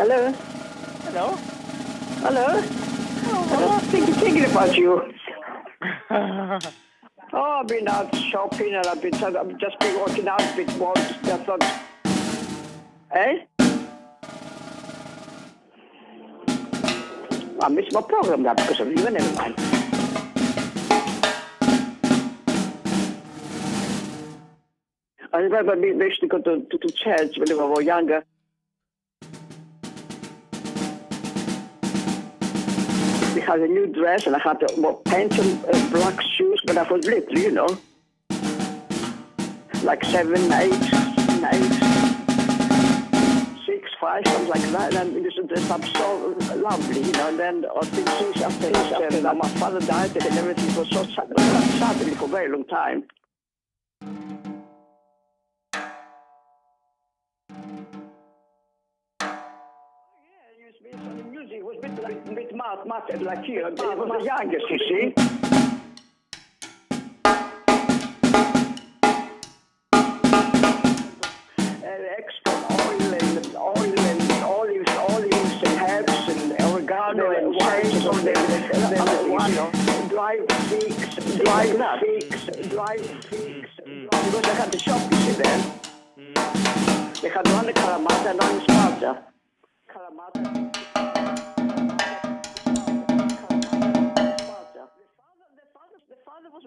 Hello? Hello? Hello? I was thinking, thinking about you. Oh, I've been out shopping and I've been I've just been walking out a bit more. Just thought, eh? I missed my program now because of you, never mind. I remember me we used to go to, to, to church when we were younger. We had a new dress and I had uh, more pants and uh, black shoes, but I was little, you know. Like seven, eight, eight, six, five, something like that. And we used to dress up so lovely, you know. And then I think since after, after that, my father died and everything was so sad, suddenly for a very long time. Wines and then, and olives, olives and herbs and oregano and wine and all that. And then one dried figs, dried figs, dried figs. Because they had the shop, you see there. They had one Kalamata and one Sparta. Kalamata.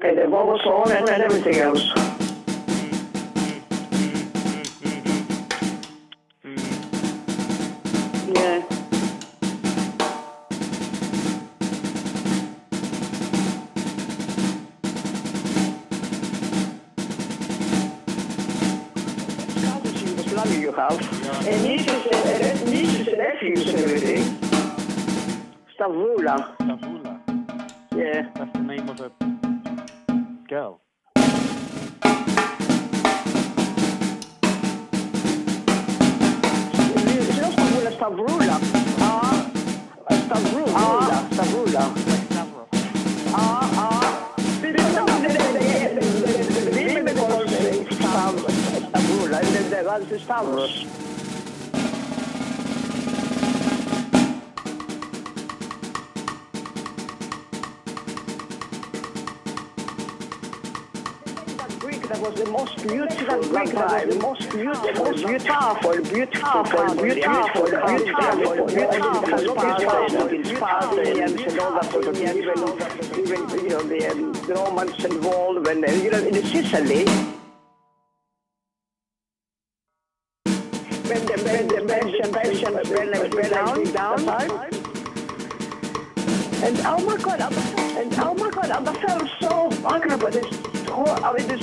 And the bubble song and, and everything else. Lovely you have. And nieces and, nieces and nephews and everything. Stavula. Stavula. Yeah. That's the name of a girl. And then there was Stavros. Greek that was the most beautiful Greek that was the most beautiful, most beautiful, beautiful, beautiful, beautiful, beautiful, beautiful, Spartans and all that sort of thing. Even, even you know the, um, the Romans involved, and uh, you know in Sicily. When the when the Belgian Belgian Belgian down down. And oh my god, I'm, and oh my god, I'm, I felt so angry about this whole, I mean, this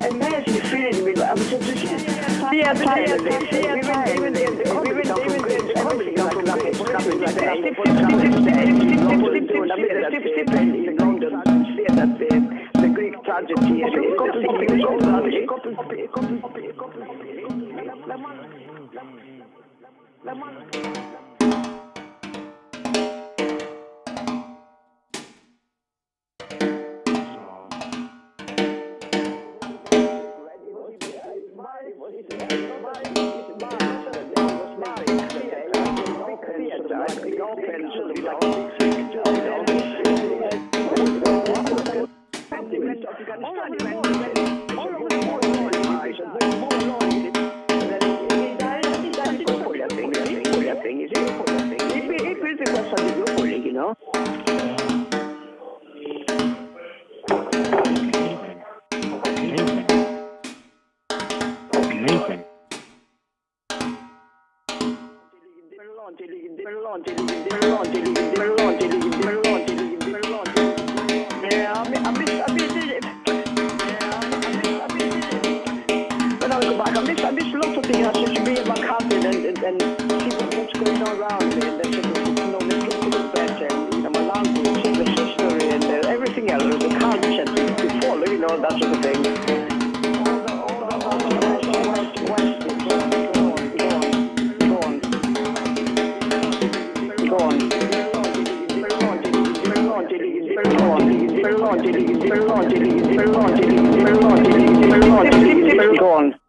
amazing feeling. with- I was just, just yeah, tired. Even, even, even, even, even, everything like nothing, nothing like that. In London, say that the, the Greek tragedy is You and see what's going on around and fair my last story and everything else the history Gone.